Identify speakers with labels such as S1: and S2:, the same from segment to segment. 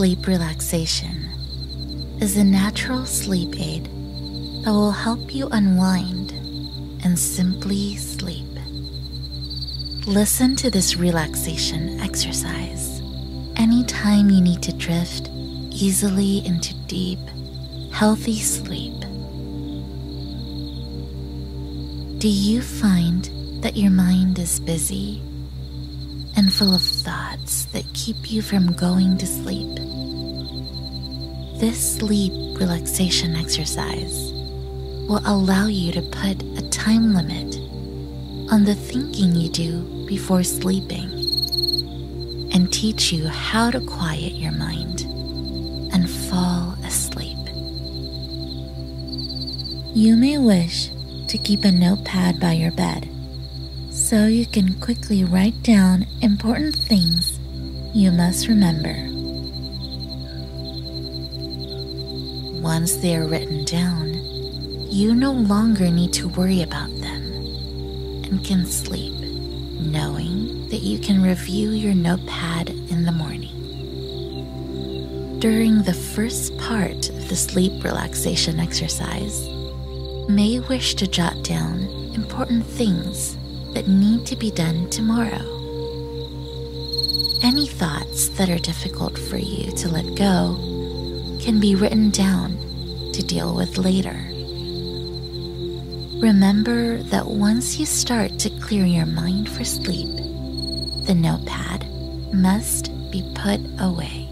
S1: sleep relaxation is a natural sleep aid that will help you unwind and simply sleep. Listen to this relaxation exercise anytime you need to drift easily into deep, healthy sleep. Do you find that your mind is busy and full of thoughts that keep you from going to sleep? This sleep relaxation exercise will allow you to put a time limit on the thinking you do before sleeping and teach you how to quiet your mind and fall asleep. You may wish to keep a notepad by your bed so you can quickly write down important things you must remember. Once they are written down, you no longer need to worry about them and can sleep knowing that you can review your notepad in the morning. During the first part of the sleep relaxation exercise, may wish to jot down important things that need to be done tomorrow. Any thoughts that are difficult for you to let go can be written down to deal with later. Remember that once you start to clear your mind for sleep, the notepad must be put away.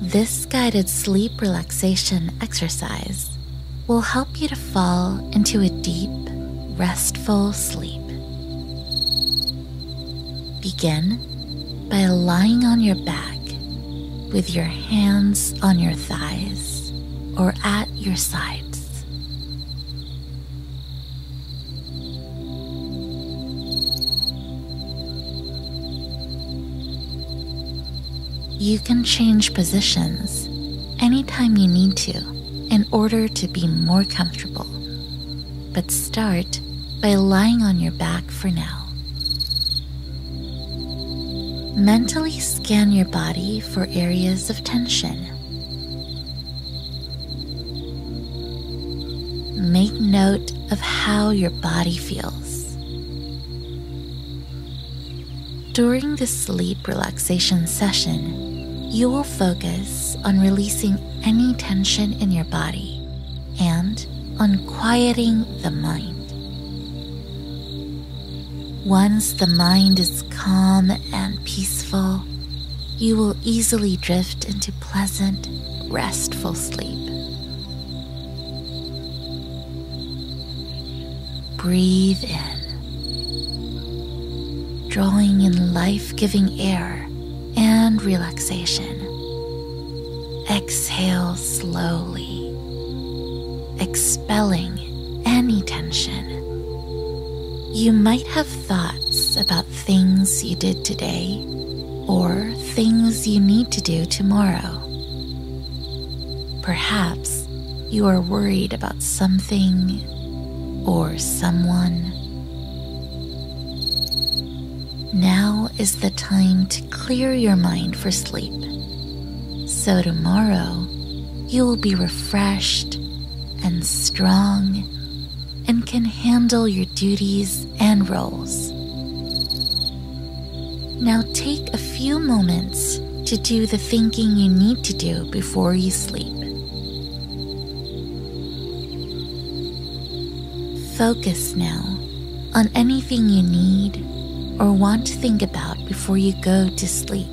S1: This guided sleep relaxation exercise will help you to fall into a deep, restful sleep. Begin by lying on your back with your hands on your thighs or at your sides. You can change positions anytime you need to in order to be more comfortable, but start by lying on your back for now. Mentally scan your body for areas of tension. Make note of how your body feels. During the sleep relaxation session, you will focus on releasing any tension in your body and on quieting the mind. Once the mind is calm and peaceful, you will easily drift into pleasant, restful sleep. Breathe in, drawing in life giving air and relaxation. Exhale slowly, expelling any tension. You might have thoughts about things you did today or things you need to do tomorrow. Perhaps you are worried about something or someone. Now is the time to clear your mind for sleep. So tomorrow you will be refreshed and strong and can handle your duties and roles. Now take a few moments to do the thinking you need to do before you sleep. Focus now on anything you need or want to think about before you go to sleep.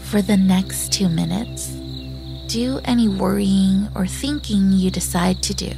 S1: For the next two minutes, do any worrying or thinking you decide to do.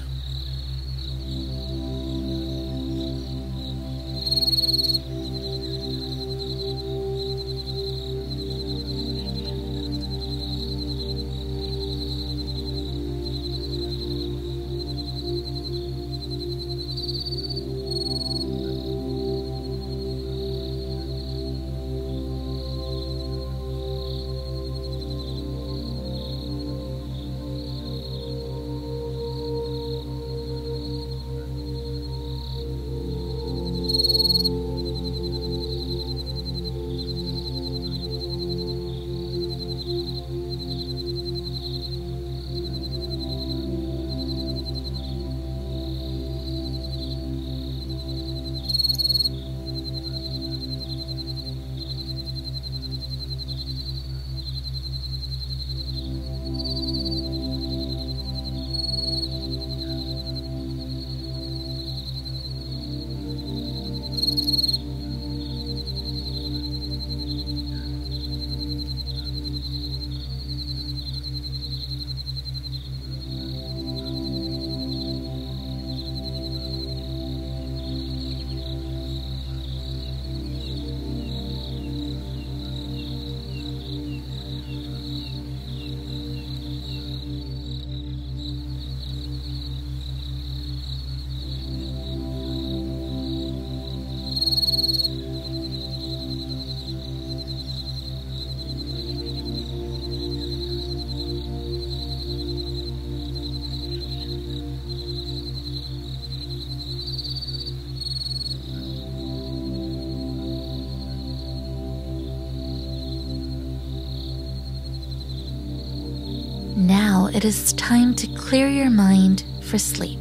S1: It is time to clear your mind for sleep.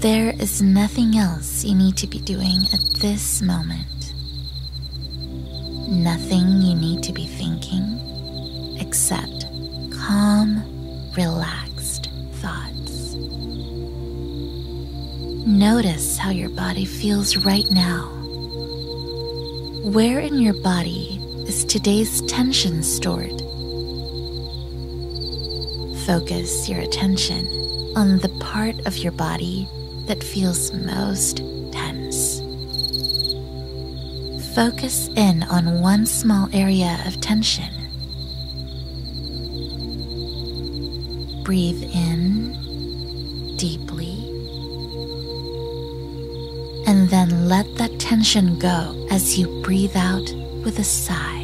S1: There is nothing else you need to be doing at this moment. Nothing you need to be thinking except calm, relaxed thoughts. Notice how your body feels right now. Where in your body is today's tension stored? Focus your attention on the part of your body that feels most tense. Focus in on one small area of tension. Breathe in deeply and then let that tension go as you breathe out with a sigh.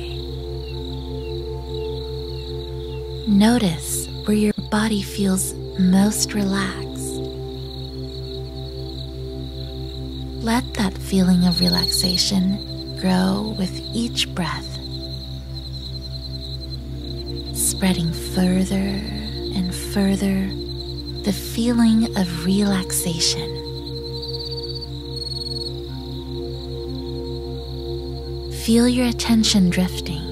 S1: Notice where your body feels most relaxed. Let that feeling of relaxation grow with each breath, spreading further and further the feeling of relaxation. Feel your attention drifting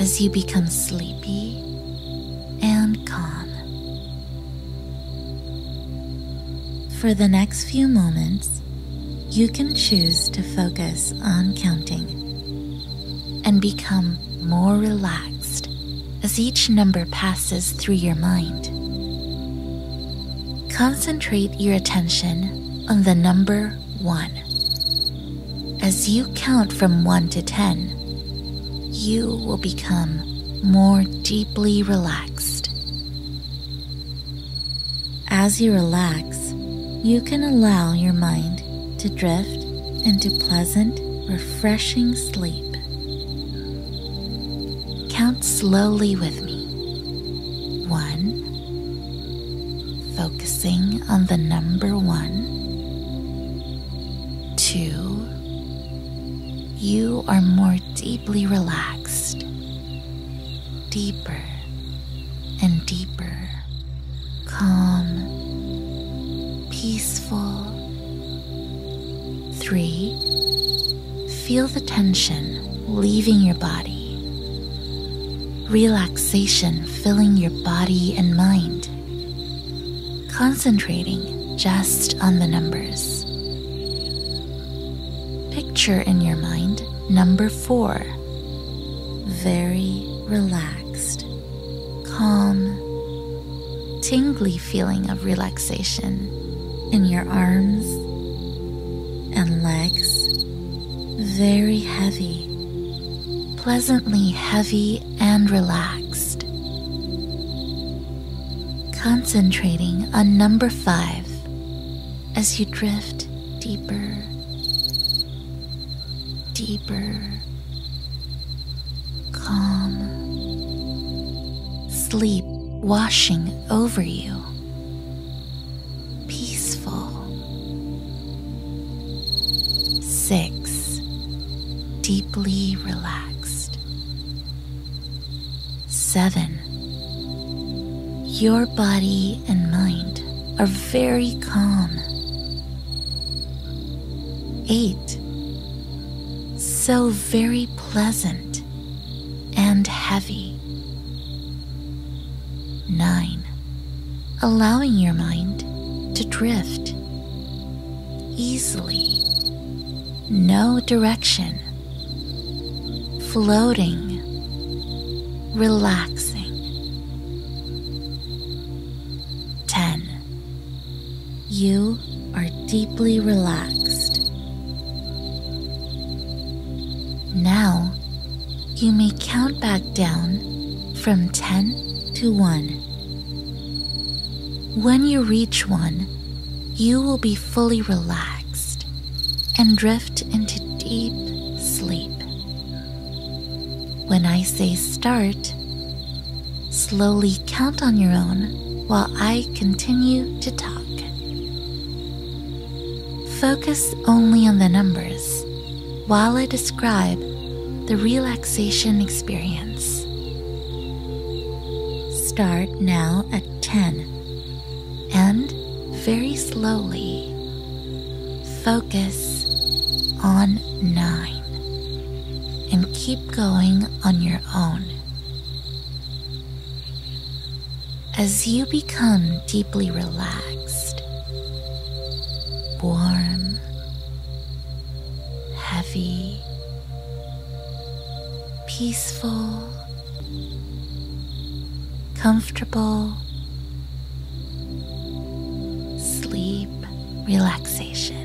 S1: as you become sleepy For the next few moments, you can choose to focus on counting and become more relaxed as each number passes through your mind. Concentrate your attention on the number 1. As you count from 1 to 10, you will become more deeply relaxed. As you relax, you can allow your mind to drift into pleasant, refreshing sleep. Count slowly with me. One, focusing on the number one. Two, you are more deeply relaxed, deeper feel the tension leaving your body, relaxation filling your body and mind, concentrating just on the numbers. Picture in your mind number four, very relaxed, calm, tingly feeling of relaxation in your arms and legs very heavy, pleasantly heavy and relaxed. Concentrating on number five as you drift deeper, deeper, calm, sleep washing over you. Deeply relaxed. Seven, your body and mind are very calm. Eight, so very pleasant and heavy. Nine, allowing your mind to drift easily no direction, floating, relaxing. 10. You are deeply relaxed. Now, you may count back down from 10 to 1. When you reach 1, you will be fully relaxed and drift into deep. When I say start, slowly count on your own while I continue to talk. Focus only on the numbers while I describe the relaxation experience. start now at 10 and very slowly focus on 9 and keep going on your own. As you become deeply relaxed, warm, heavy, peaceful, comfortable sleep relaxation,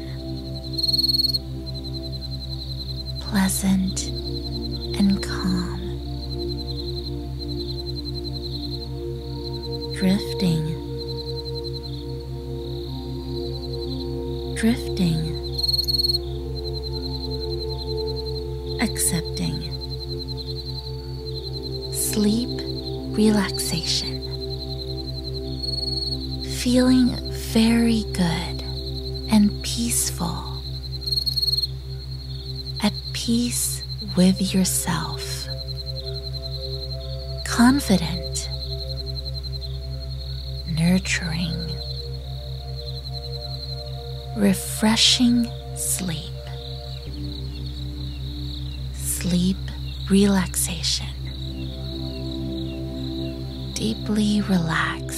S1: feeling very good and peaceful, at peace with yourself, confident, nurturing, refreshing sleep, sleep relaxation. Deeply relaxed.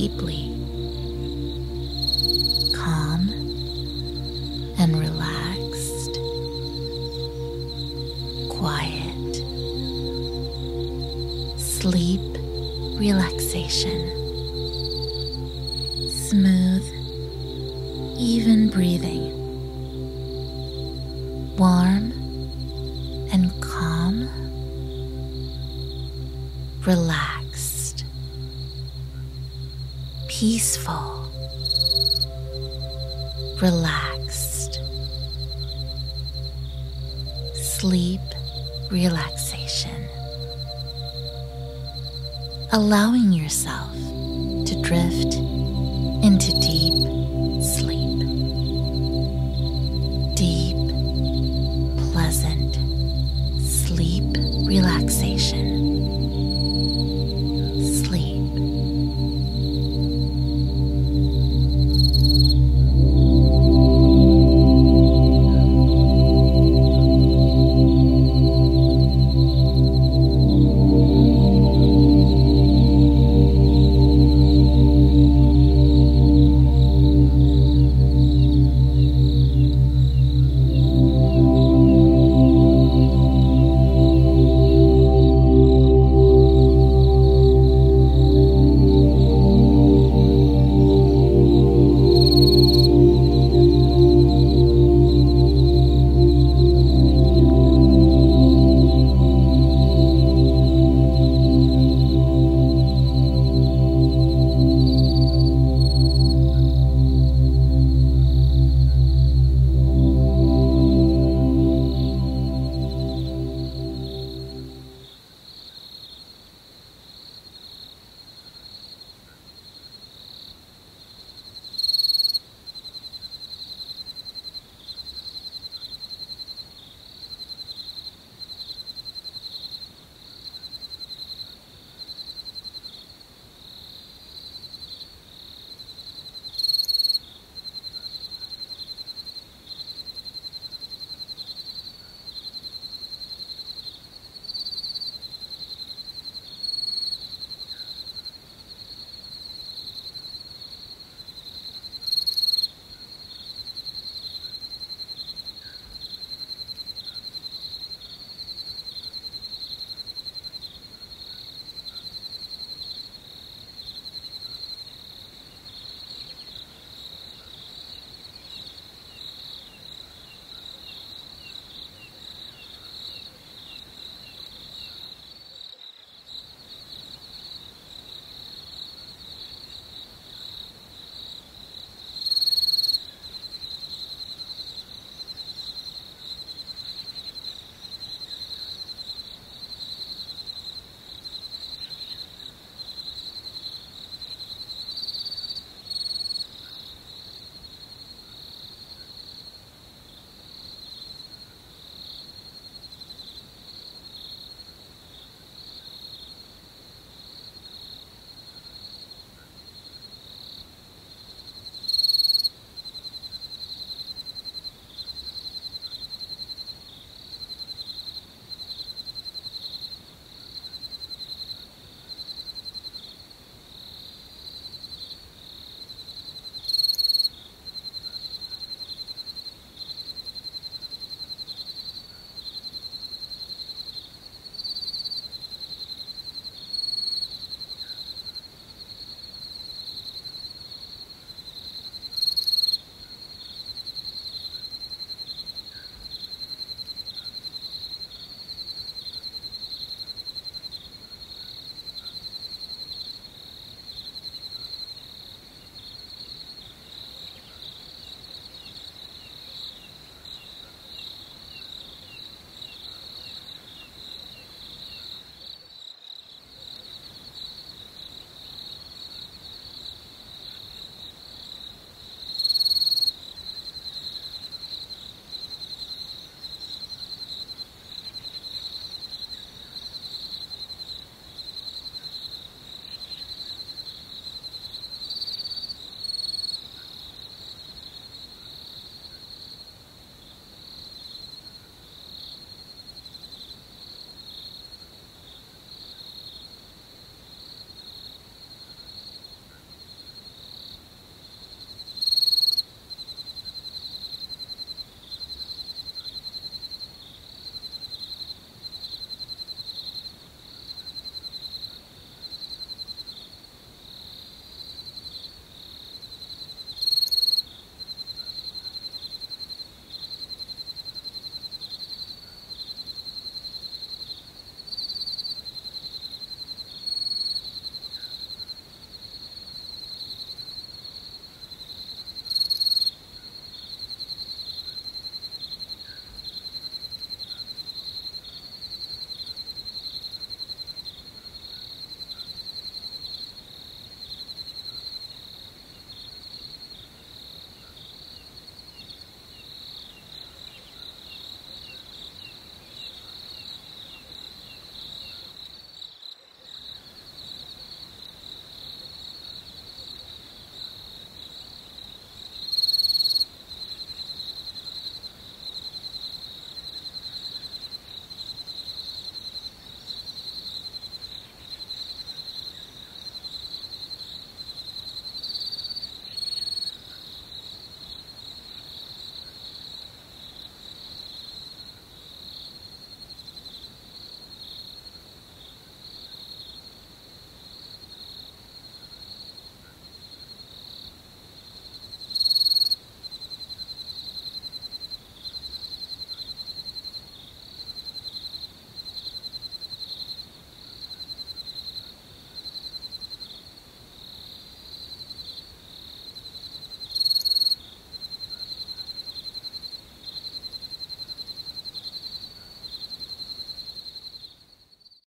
S1: Deeply. Calm and relaxed. Quiet. Sleep relaxation. Allowing yourself to drift